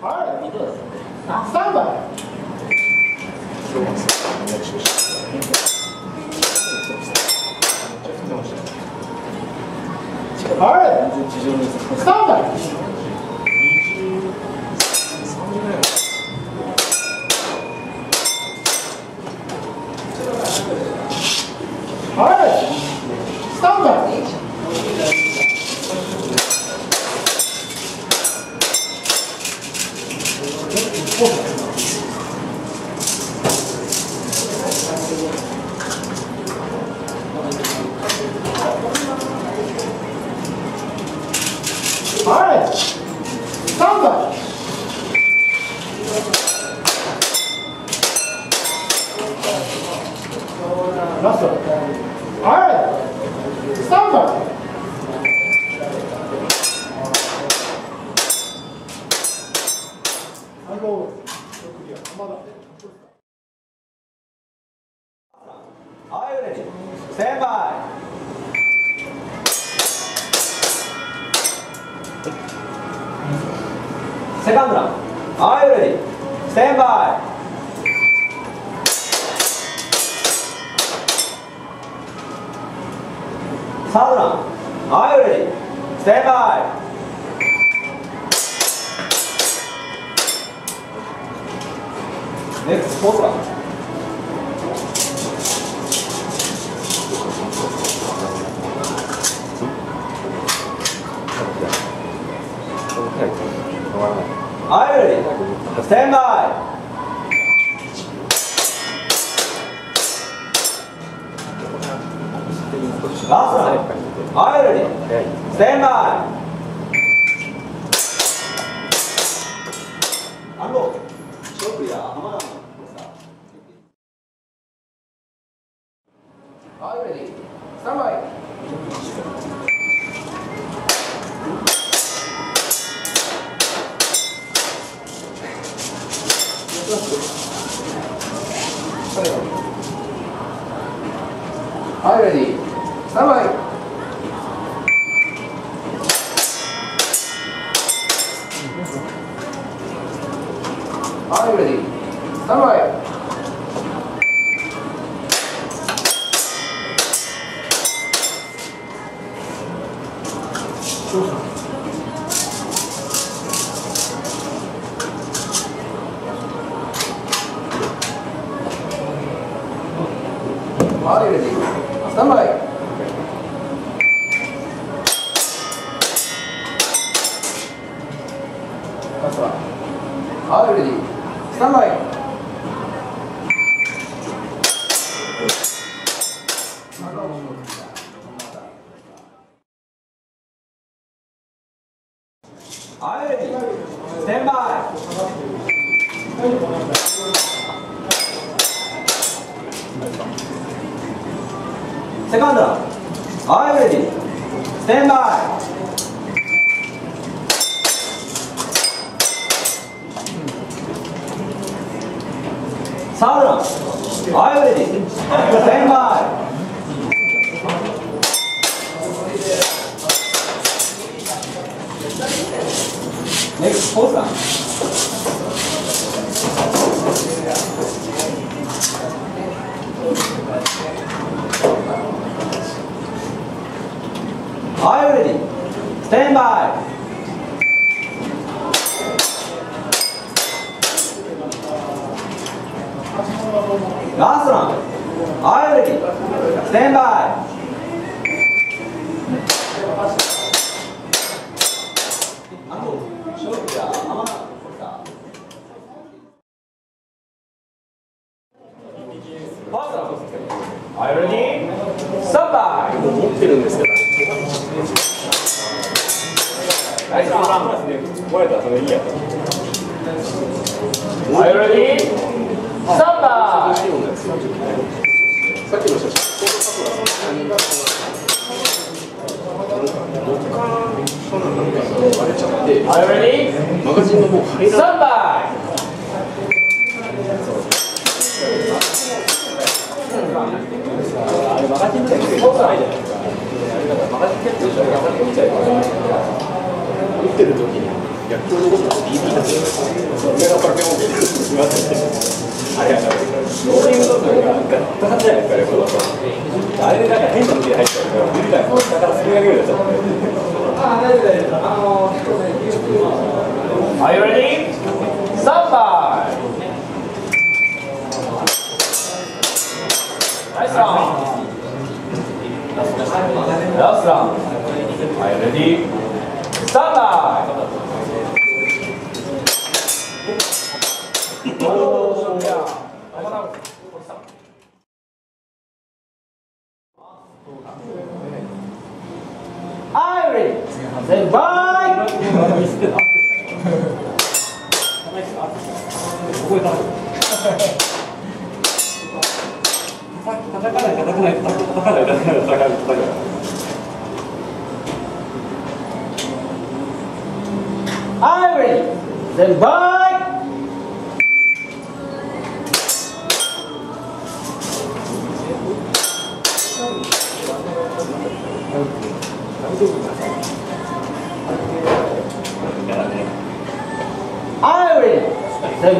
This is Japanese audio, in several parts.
はいスタンバイはいスタンバイはいスタンバイは Stand by. Third round. Are you ready? Stand by. Next, fourth round. はい、レディスタンバイラストはい、レディはい、レディー。スタンバイ。はい、レはい、レディ。スタンバイ。はい、レディスタンバイ。セカンド。ラウンドはい、レディスタンバイ。サウンドはい、レディスタンバイネクストフォースラウンドはい、レディスタンバイラストラウンドはい、レディスタンバイあと、勝負じゃあまこれさファーストラウンドはい、レディスタンバイ持ってるんですけどナイスラウンド壊れたらそれいいや Are you ready? Stand by! さっきの写真、僕からそうなんだみたいな割れちゃって、マガジンのもう入い。マガジンってうじゃないい。マガジンって、ってる時に、薬局のことを BB だけ、いですかね、このあれでなんか変な向きで入っちゃうから、無理だよ、だからそれがぐらいになっちゃって。Are you ready? Stand by. Nice round. Last round. Are you ready? Stand by. Oh, yeah. Are you 先輩。はい、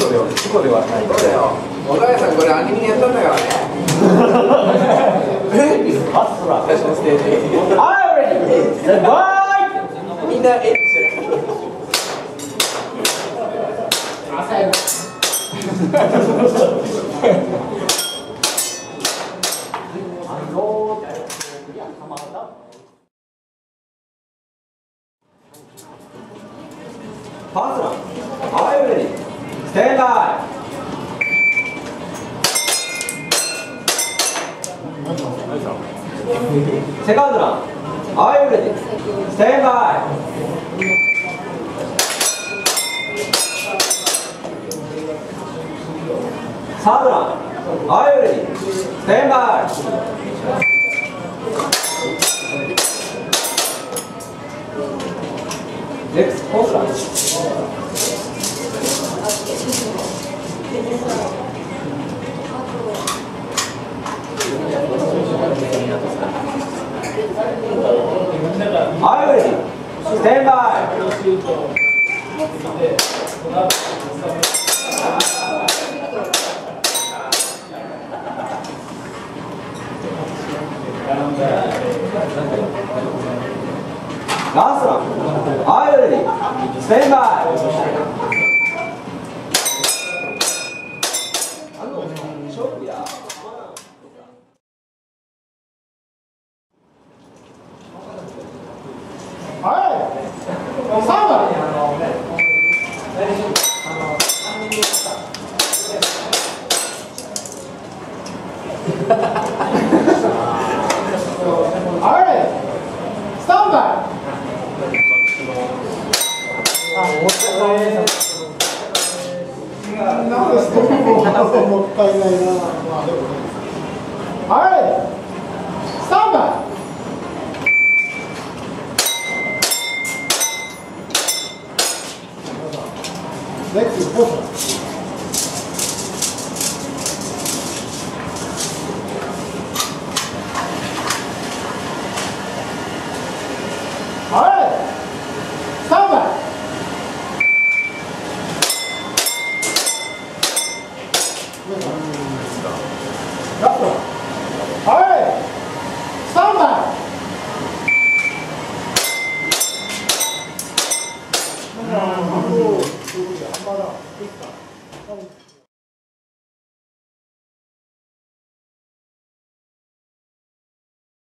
故では事故ではない小田さんこれアニメやったんだからね。最初のステージ Are you ready? Stand by. みんなえしてるパートナー、Are you ready? Stand by! セカンドラン、Are you ready? Stand by! サードラン、Are you ready? Stand by! Next, フォースラン。ステンバイ。ラストアイル、ンバイ。はい。三番。Alright ないな。Alright. Stand by. Next is Bosa. Alright. Stand by. Last